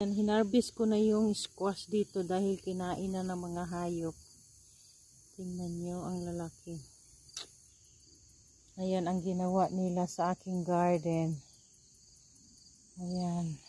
Yan, hinarvest ko na yung squash dito dahil kinain na ng mga hayop. Tingnan nyo ang lalaki. Ayan ang ginawa nila sa aking garden. Ayan.